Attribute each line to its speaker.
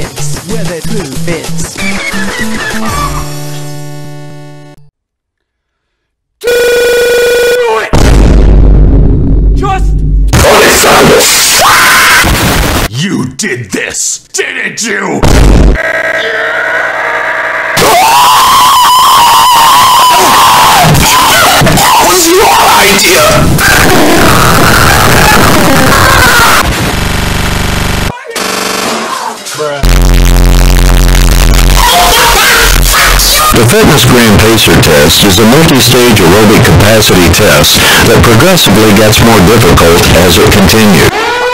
Speaker 1: It's where the poo fits.
Speaker 2: You did this, didn't you?
Speaker 3: was your idea! The FitnessGram Pacer test is a multi-stage aerobic capacity test that progressively gets more difficult as it continues.